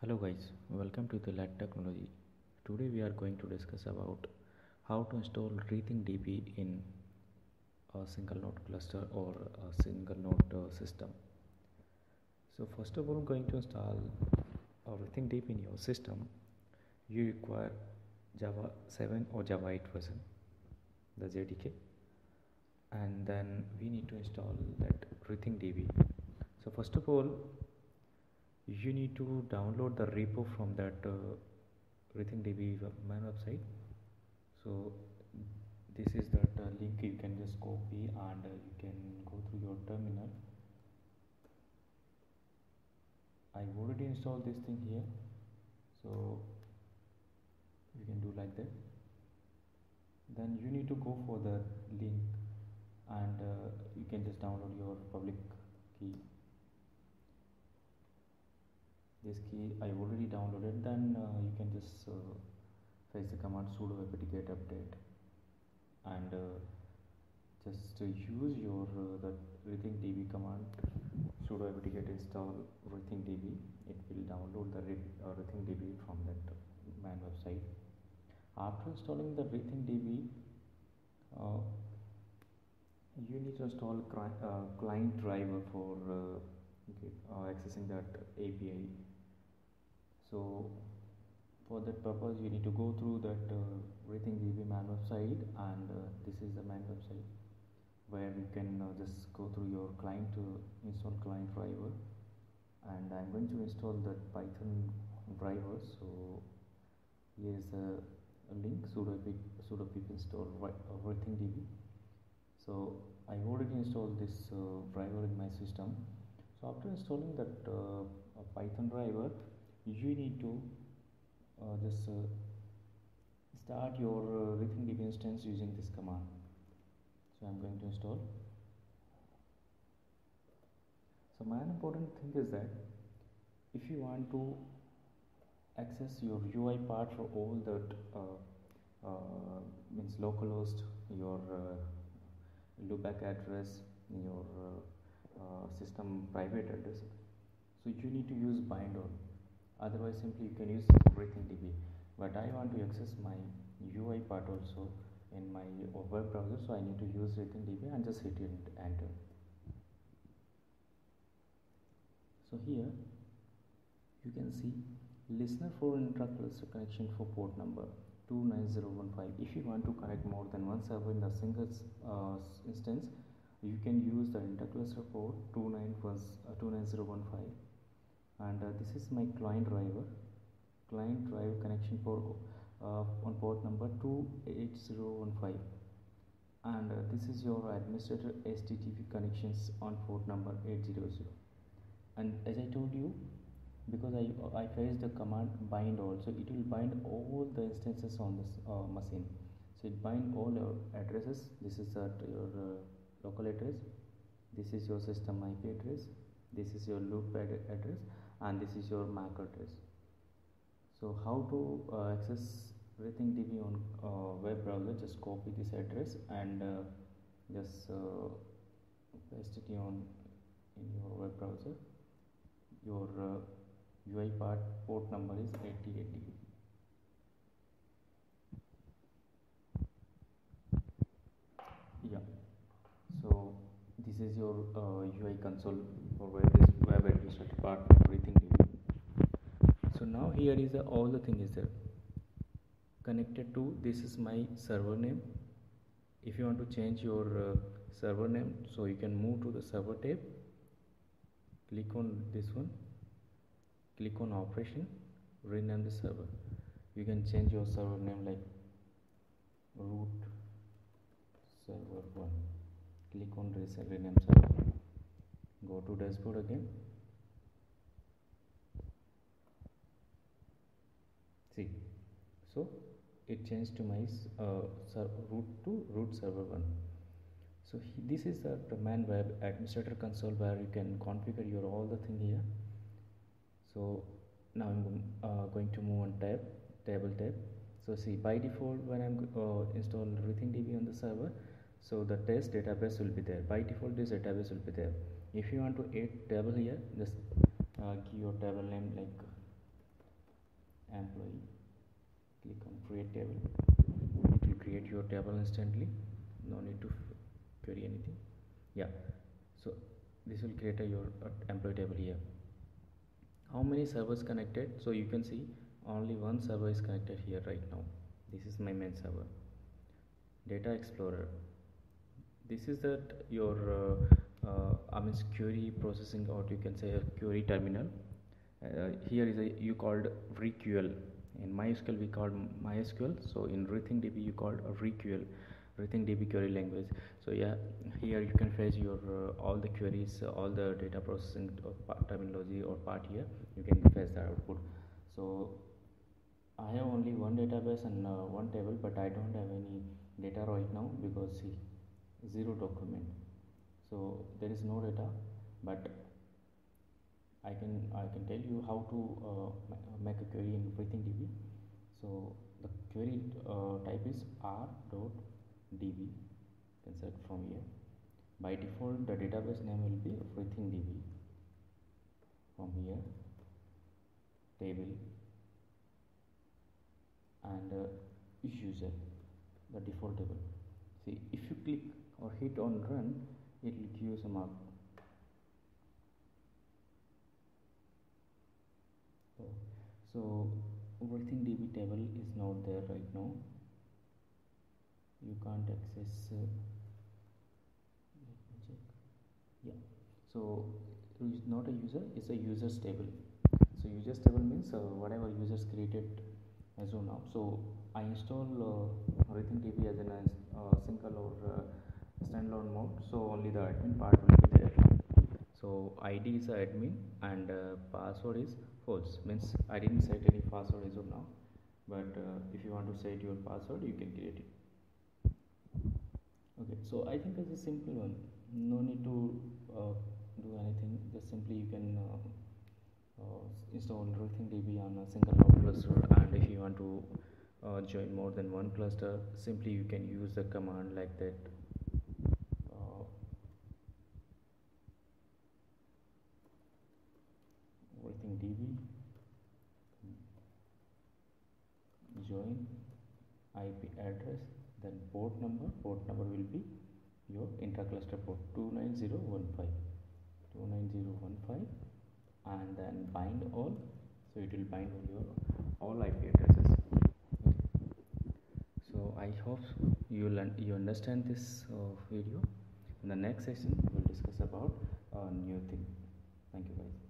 Hello guys, welcome to the LAT technology. Today we are going to discuss about how to install RethinkDB in a single node cluster or a single node uh, system. So first of all, I'm going to install a RethinkDB in your system. You require Java 7 or Java 8 version, the JDK, and then we need to install that RethinkDB. So first of all, you need to download the repo from that uh, RethinkDB man website. So this is that uh, link you can just copy and uh, you can go through your terminal. I already installed this thing here, so you can do like that. Then you need to go for the link and uh, you can just download your public key this key I already downloaded then uh, you can just uh, the command sudo apt-get update. And uh, just use your uh, the RethinkDB command sudo apt-get install RethinkDB it will download the uh, RethinkDB from that man website. After installing the RethinkDB uh, you need to install uh, client driver for okay, accessing that API so for that purpose you need to go through that uh, RethinkDB man website and uh, this is the man website where you can uh, just go through your client to install client driver. And I'm going to install that Python driver. So here is a, a link sudo pip, sudo pip install db so I already installed this uh, driver in my system. So after installing that uh, Python driver you need to uh, just uh, start your uh, instance using this command. So I'm going to install. So my important thing is that if you want to access your UI part for all that uh, uh, means localhost your uh, loopback address your uh, system private address so you need to use bind all otherwise simply you can use RethinkDB but I want to access my UI part also in my web browser so I need to use RethinkDB and just hit enter so here you can see listener for intra-cluster connection for port number 29015 if you want to connect more than one server in a single uh, instance you can use the intercluster port 29015 and uh, this is my client driver. Client drive connection for uh, on port number 28015 and uh, this is your administrator HTTP connections on port number 800 and as I told you because I, I faced the command bind also it will bind all the instances on this uh, machine. So it bind all your addresses. This is uh, your uh, local address. This is your system IP address. This is your loop address and this is your MAC address so how to uh, access RethinkDB on uh, web browser just copy this address and uh, just uh, paste it on in your web browser. Your UI uh, part port number is 8080 yeah. So this is your UI uh, console for web, everything so now here is a, all the thing is there. Connected to this is my server name. If you want to change your uh, server name so you can move to the server tab. Click on this one. Click on operation. Rename the server. You can change your server name like root server 1 click on rename server. Go to dashboard again see so it changed to my uh, root to root server 1 so he, this is the man web administrator console where you can configure your all the thing here. So now i'm uh, going to move on tab table tab. So see by default when i'm uh, install DB on the server so the test database will be there. By default this database will be there. If you want to add table here just uh, give your table name like employee. Click on create table. It will create your table instantly. No need to query anything. Yeah. So this will create a, your uh, employee table here. How many servers connected? So you can see only one server is connected here right now. This is my main server. Data explorer. This is that your uh, uh, I mean query processing or you can say a query terminal uh, here is a you called reql in MySQL we called MySQL. So in RethinkDB you called a reql RethinkDB query language. So yeah here you can fetch your uh, all the queries uh, all the data processing terminology or part here. You can fetch the output. So I have only one database and uh, one table but I don't have any data right now because see zero document. So there is no data but I can I can tell you how to uh, make a query in RethinkDB so the query uh, type is r dot db can set from here. By default the database name will be RethinkDB from here table and uh, user the default table. See if you click or hit on run it will give you some so db table is not there right now. You can't access uh, let me check. Yeah. So it's not a user it's a users table. So users table means uh, whatever users created as of now. So I install uh, DB as a uh, single or uh, standalone mode. So only the admin part will be there. So id is admin and uh, password is false means I didn't set any password as of now but uh, if you want to set your password you can create it. Okay so i think it's a simple one. No need to uh, do anything. Just simply you can uh, uh, install RethinkDB on a single node cluster. And if you want to uh, join more than one cluster simply you can use the command like that uh, RethinkDB join IP address then port number. Port number will be your intra-cluster port 29015 29015 and then bind all. So it will bind all your all IP addresses. So I hope you learn you understand this uh, video. In the next session we'll discuss about a new thing. Thank you guys